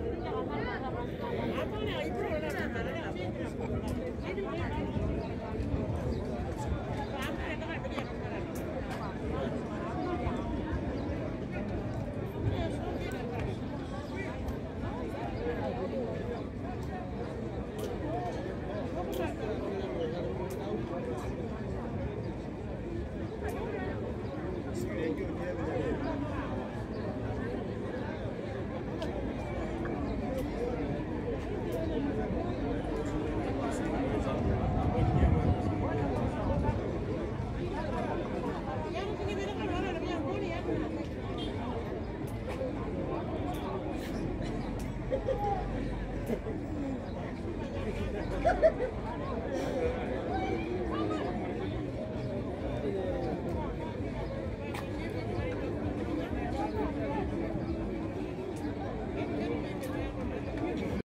Ah, ¿cómo me? Ha ha!